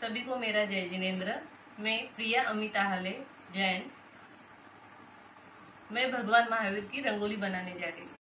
सभी को मेरा जय जिनेन्द्र, मैं प्रिया अमिता हाले जैन। मैं भगवान महावीर की रंगोली बनाने जा रही हूँ।